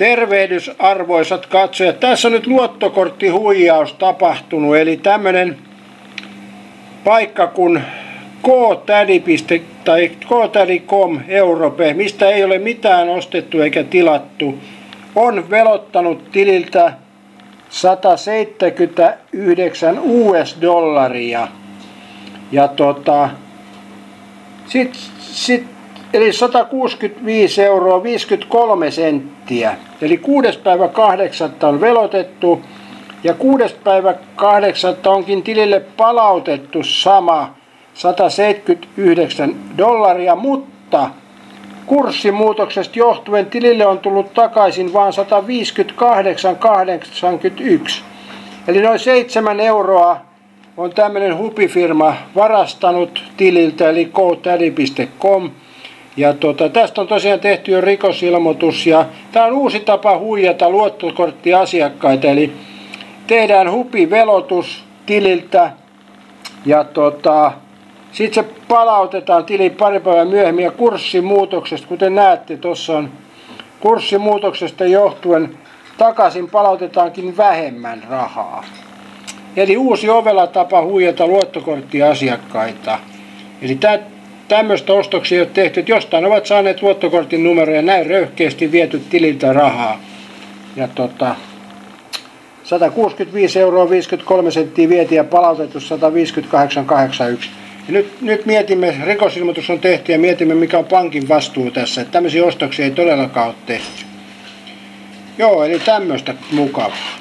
Tervehdys arvoisat katsojat. Tässä on nyt luottokorttihuijaus tapahtunut. Eli tämmönen paikka kuin ktädi. tai ktädi.com Europe, mistä ei ole mitään ostettu eikä tilattu, on velottanut tililtä 179 US-dollaria. Ja tota, sit, sit eli 165 euroa 53 senttiä. Eli 6. päivä 8. on velotettu ja 6. päivä 8. onkin tilille palautettu sama 179 dollaria, mutta kurssimuutoksesta johtuen tilille on tullut takaisin vain 158,81. Eli noin 7 euroa on tämmöinen hupifirma varastanut tililtä eli gotaddy.com ja tota, tästä on tosiaan tehty jo rikosilmoitus ja tämä on uusi tapa huijata luottokorttiasiakkaita. Eli tehdään hupivelotus tililtä ja tota, sitten se palautetaan tili pari päivää myöhemmin ja kurssimuutoksesta, kuten näette, tuossa on kurssimuutoksesta johtuen takaisin palautetaankin vähemmän rahaa. Eli uusi ovela tapa huijata luottokorttiasiakkaita. Eli tämä tämmöistä ostoksia ei ole tehty, että jostain ovat saaneet luottokortin numeroja ja näin röyhkeästi viety tililtä rahaa. Ja tota, 165 euroa 53 senttiä vietiin ja palautettu 158,81. Ja nyt, nyt mietimme, rikosilmoitus on tehty ja mietimme mikä on pankin vastuu tässä. Että tämmöisiä ostoksia ei todellakaan ole tehty. Joo, eli tämmöistä mukavaa.